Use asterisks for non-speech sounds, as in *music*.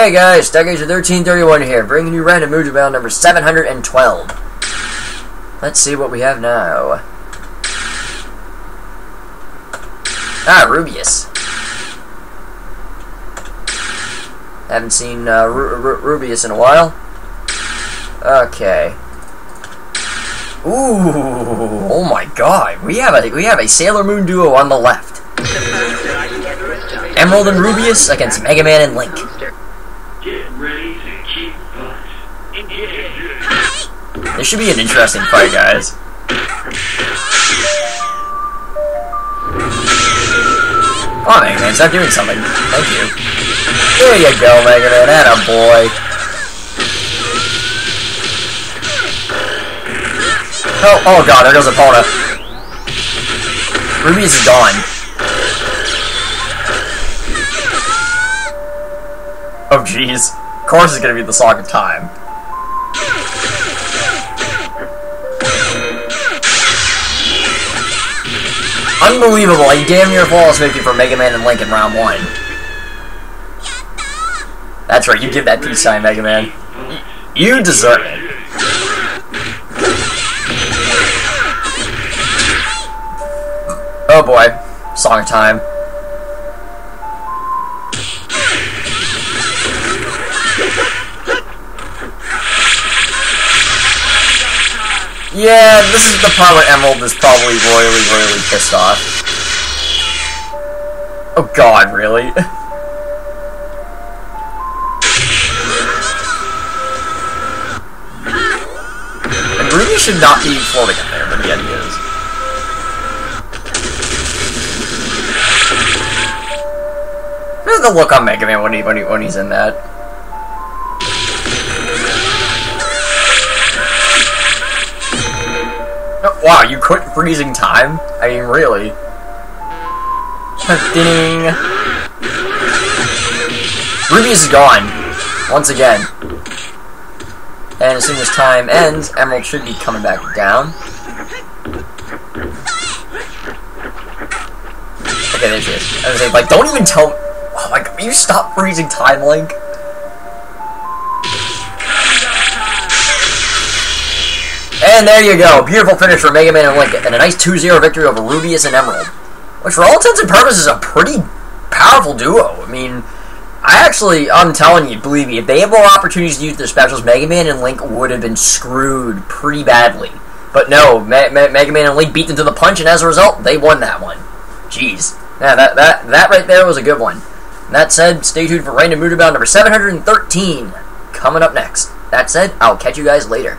Hey guys, Stargazer 1331 here, bringing you random Mugen Battle number 712. Let's see what we have now. Ah, Rubeus. Haven't seen uh, Ru Ru Rubeus in a while. Okay. Ooh, oh my god, we have a we have a Sailor Moon duo on the left. *laughs* Emerald and Rubeus against Mega Man and Link. This should be an interesting fight, guys. Oh, Mega Man, stop doing something. Thank you. There you go, Mega Man, that a boy. Oh, oh god, there goes Epona. Rubeus is gone. Oh jeez. Of course it's gonna be the Song of Time. Unbelievable, a damn near flawless victory for Mega Man and Link in round one. That's right, you give that peace sign, Mega Man. You deserve it. Oh boy, song time. Yeah, this is the part where Emerald is probably royally, royally pissed off. Oh god, really? *laughs* and Ruby should not be floating in there, but yet he is. Look at the look on Mega Man when, he, when, he, when he's in that. Wow, you quit freezing time? I mean, really? Ding! Ruby is gone. Once again. And as soon as time ends, Emerald should be coming back down. Okay, there she is. I was like, don't even tell- Oh my god, you stop freezing time, Link? And there you go. Beautiful finish for Mega Man and Link. And a nice 2-0 victory over Rubeus and Emerald. Which for all intents and purposes is a pretty powerful duo. I mean, I actually, I'm telling you, believe me, if they had more opportunities to use their specials, Mega Man and Link would have been screwed pretty badly. But no, Me Me Mega Man and Link beat them to the punch, and as a result, they won that one. Jeez. Yeah, that, that, that right there was a good one. And that said, stay tuned for Random Mugen Battle number 713 coming up next. That said, I'll catch you guys later.